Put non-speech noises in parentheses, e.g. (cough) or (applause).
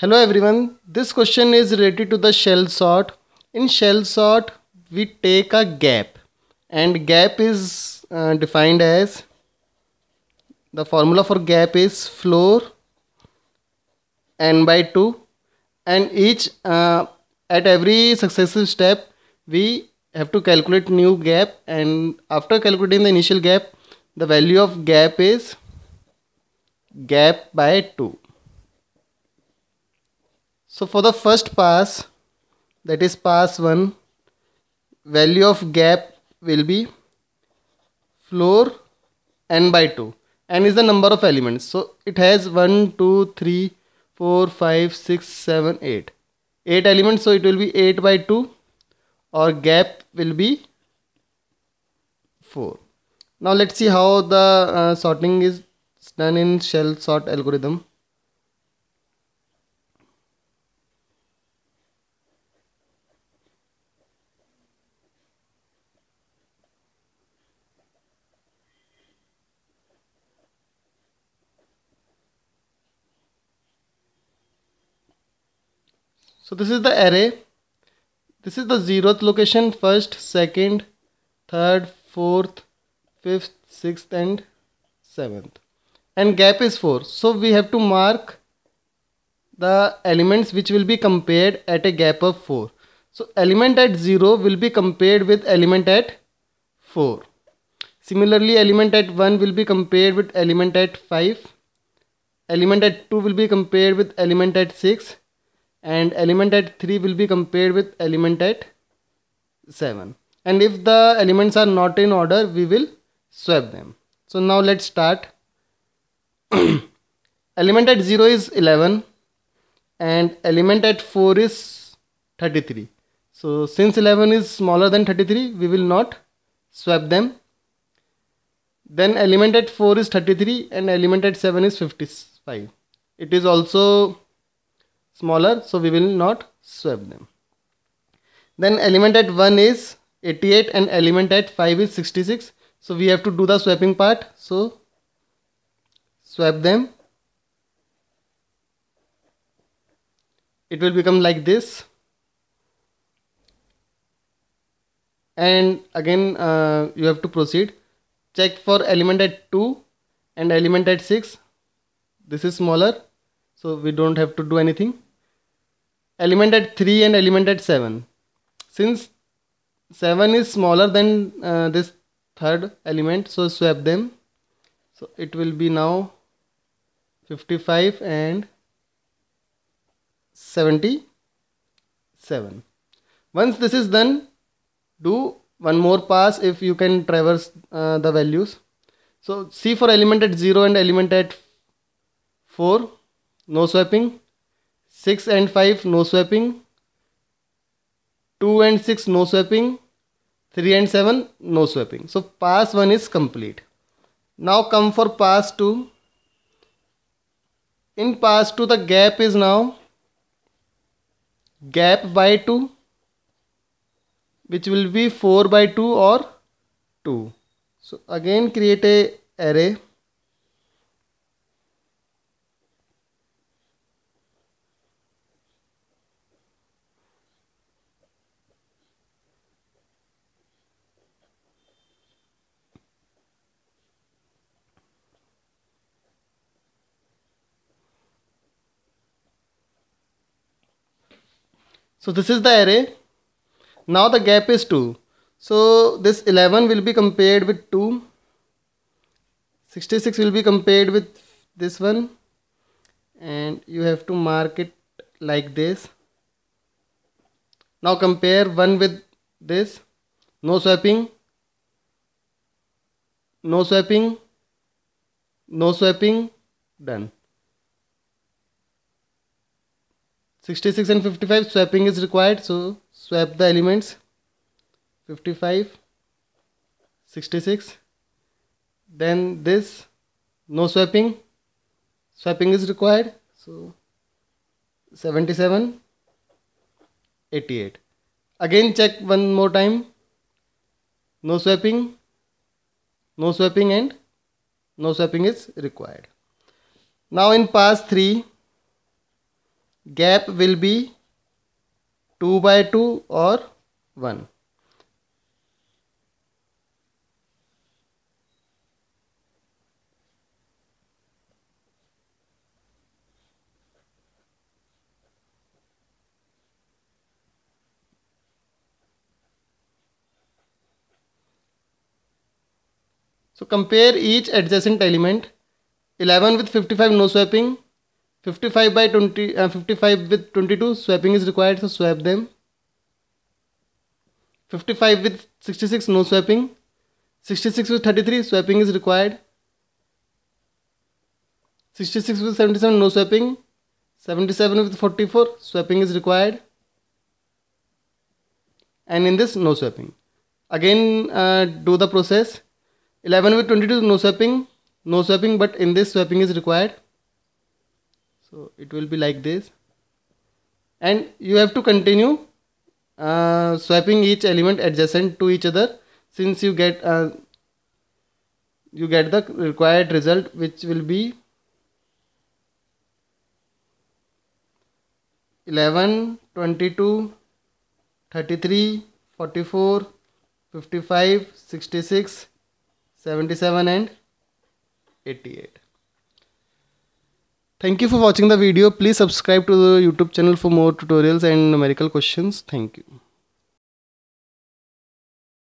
Hello everyone, this question is related to the shell sort. In shell sort, we take a gap and gap is uh, defined as the formula for gap is floor n by 2 and each uh, at every successive step we have to calculate new gap and after calculating the initial gap the value of gap is gap by 2 so for the first pass that is pass 1 value of gap will be floor n by 2 n is the number of elements. So it has 1 2 3 4 5 6 7 8 8 elements so it will be 8 by 2 or gap will be 4 now let's see how the uh, sorting is done in shell sort algorithm So this is the array. This is the zeroth location, first, second, third, fourth, fifth, sixth and seventh. And gap is 4. So we have to mark the elements which will be compared at a gap of 4. So element at 0 will be compared with element at 4. Similarly element at 1 will be compared with element at 5. Element at 2 will be compared with element at 6 and element at 3 will be compared with element at 7 and if the elements are not in order we will swap them. So now let's start. (clears throat) Element at 0 is 11 and element at 4 is 33 so since 11 is smaller than 33 we will not swap them. Then element at 4 is 33 and element at 7 is 55 it is also smaller so we will not swap them. Then element at 1 is 88 and element at 5 is 66 so we have to do the swapping part. So swap them. It will become like this. And again uh, you have to proceed. Check for element at 2 and element at 6 this is smaller so we don't have to do anything element at 3 and element at 7 since 7 is smaller than uh, this third element so swap them. So it will be now 55 and 77 once this is done do one more pass if you can traverse uh, the values. So see for element at 0 and element at 4 no swapping 6 and 5 no swapping. 2 and 6 no swapping. 3 and 7 no swapping. So pass 1 is complete. Now come for pass 2 in pass 2 the gap is now gap by 2 which will be 4 by 2 or 2 so again create a array So this is the array. Now the gap is 2. So this 11 will be compared with 2. 66 will be compared with this one. And you have to mark it like this. Now compare 1 with this. No swapping. No swapping. No swapping. Done. 66 and 55 swapping is required. So swap the elements. 55 66 then this no swapping. Swapping is required. So 77 88 again check one more time. No swapping no swapping and no swapping is required. Now in pass 3 gap will be 2 by 2 or 1 So compare each adjacent element 11 with 55 no swapping 55 by 20 uh, 55 with 22 swapping is required so swap them. 55 with 66 no swapping. 66 with 33 swapping is required. 66 with 77 no swapping. 77 with 44 swapping is required. And in this no swapping. Again uh, do the process. 11 with 22 no swapping. No swapping but in this swapping is required so it will be like this. And you have to continue uh, swapping each element adjacent to each other. Since you get uh, you get the required result which will be 11 22 33 44 55 66 77 and 88 thank you for watching the video. Please subscribe to the youtube channel for more tutorials and numerical questions. Thank you